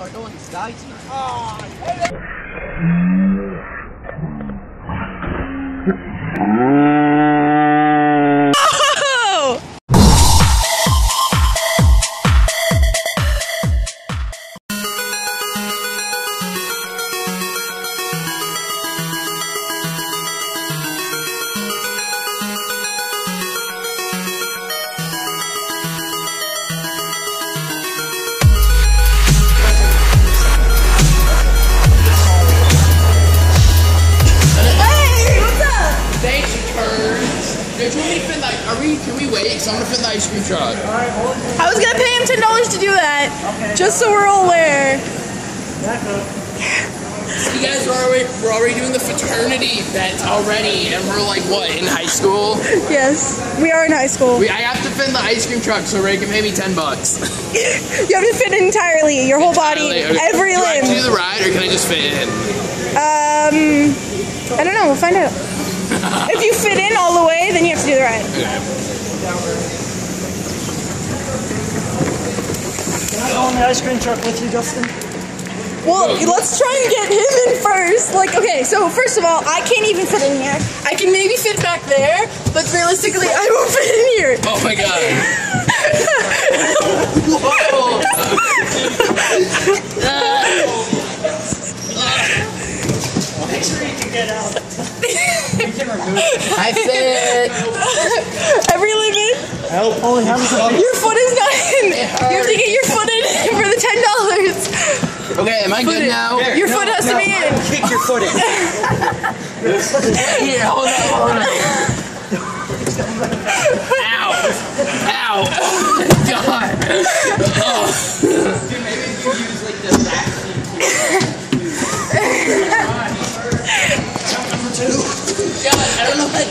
I don't want to die tonight. Hey, can we wait? Because I'm going to fit the ice cream truck. I was gonna pay him ten dollars to do that, just so we're all aware. You guys are already, we're already doing the fraternity event already. And we're like, what, in high school? Yes, we are in high school. We, I have to fit in the ice cream truck, so Ray can pay me 10 bucks. You have to fit entirely, your whole body, Okay. every do I have to do the ride, or can I just fit in? Um, I don't know. We'll find out. If you fit in all the way, then you have to do the ride. Can I go on the ice cream truck with you, Justin? Well, let's try and get him in first. Like, okay, so first of all, I can't even fit in here. I can maybe fit back there, but realistically, I won't fit in here. Oh my god. Make sure you can get out. I fit. Every limit. Help. Holy, how does Your foot is not in. You have to get your foot in for the ten dollars. Okay, am I good now? Your foot has to be in. Kick your foot in. Here, hold on, hold on. I don't know what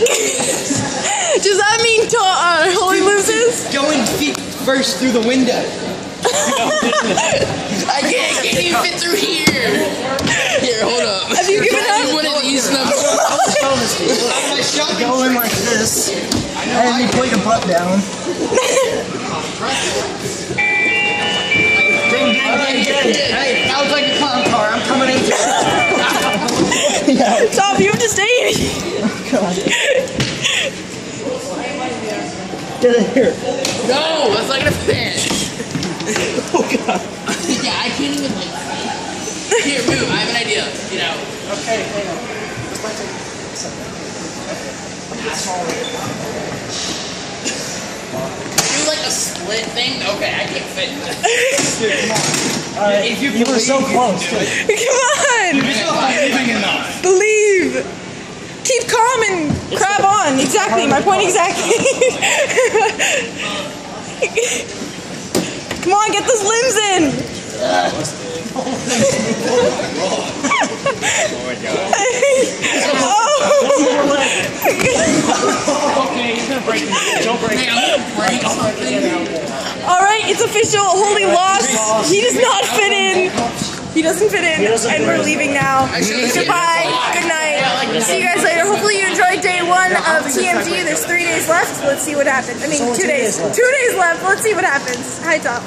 Does that mean to, uh, Holy loses? Going feet first through the window. I can't, can't even fit through here. Here, hold up. Have you given You up? wouldn't ease enough. My shopping Go in like this, and you put your butt down. Ding, ding, ding, ding. Hey, sounds like a clown car. I'm coming in. Get in here. No, that's not gonna fit. Oh god. Yeah, I can't even like. Here, move. I have an idea. You know. Okay, hang on. Do like a split thing. Okay, I can't fit. Come on. Alright, you, were so close. Too. Come on. Believe. Keep calm and crab on. Exactly. My point exactly. Come on, get those limbs in. Oh Something. All right, it's official. Holy lost. He does not fit in. He doesn't fit in, and we're leaving now. Goodbye. Good night. See you guys later. Hopefully you enjoyed day one of TMG. There's three days left. Let's see what happens. I mean, two days. Two days left. Let's see what happens. Hi, Top.